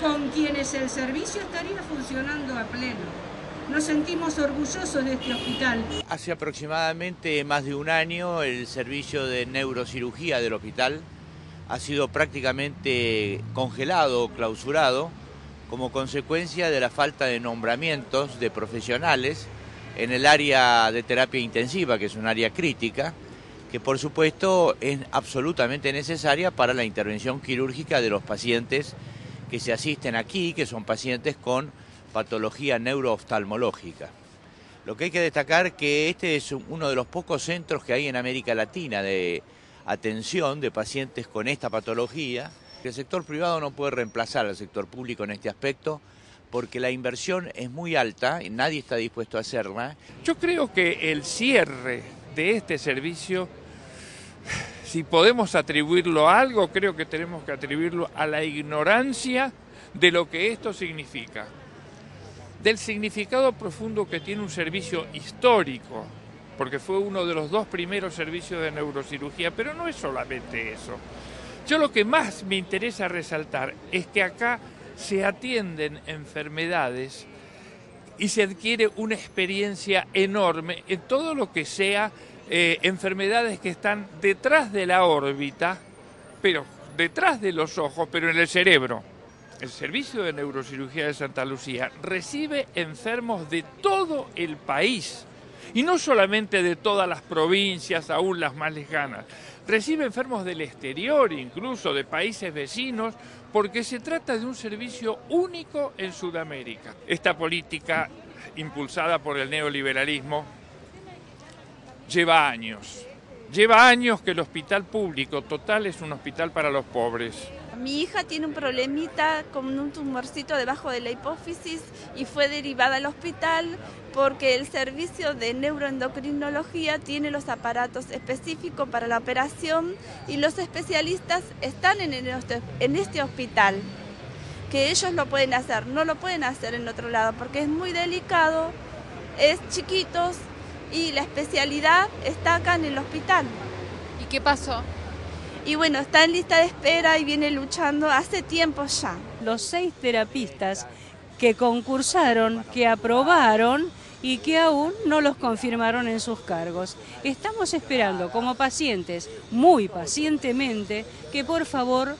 con quienes el servicio estaría funcionando a pleno. Nos sentimos orgullosos de este hospital. Hace aproximadamente más de un año el servicio de neurocirugía del hospital ha sido prácticamente congelado clausurado como consecuencia de la falta de nombramientos de profesionales en el área de terapia intensiva, que es un área crítica, que por supuesto es absolutamente necesaria para la intervención quirúrgica de los pacientes que se asisten aquí, que son pacientes con patología neurooftalmológica. Lo que hay que destacar es que este es uno de los pocos centros que hay en América Latina de atención de pacientes con esta patología el sector privado no puede reemplazar al sector público en este aspecto porque la inversión es muy alta y nadie está dispuesto a hacerla. Yo creo que el cierre de este servicio, si podemos atribuirlo a algo, creo que tenemos que atribuirlo a la ignorancia de lo que esto significa, del significado profundo que tiene un servicio histórico, porque fue uno de los dos primeros servicios de neurocirugía, pero no es solamente eso. Yo lo que más me interesa resaltar es que acá se atienden enfermedades y se adquiere una experiencia enorme en todo lo que sea eh, enfermedades que están detrás de la órbita, pero detrás de los ojos, pero en el cerebro. El Servicio de Neurocirugía de Santa Lucía recibe enfermos de todo el país y no solamente de todas las provincias, aún las más lejanas. Recibe enfermos del exterior, incluso de países vecinos, porque se trata de un servicio único en Sudamérica. Esta política impulsada por el neoliberalismo lleva años. Lleva años que el hospital público total es un hospital para los pobres. Mi hija tiene un problemita con un tumorcito debajo de la hipófisis y fue derivada al hospital porque el servicio de neuroendocrinología tiene los aparatos específicos para la operación y los especialistas están en este, hospital, que ellos lo pueden hacer, no lo pueden hacer en otro lado porque es muy delicado, es chiquitos y la especialidad está acá en el hospital. ¿Y qué pasó? Y bueno, está en lista de espera y viene luchando hace tiempo ya. Los seis terapistas que concursaron, que aprobaron, y que aún no los confirmaron en sus cargos. Estamos esperando como pacientes, muy pacientemente, que por favor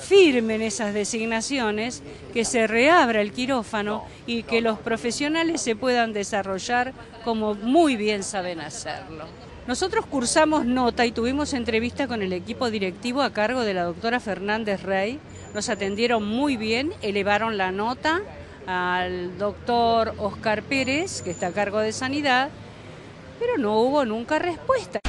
firmen esas designaciones, que se reabra el quirófano y que los profesionales se puedan desarrollar como muy bien saben hacerlo. Nosotros cursamos nota y tuvimos entrevista con el equipo directivo a cargo de la doctora Fernández Rey. Nos atendieron muy bien, elevaron la nota al doctor Oscar Pérez, que está a cargo de sanidad, pero no hubo nunca respuesta.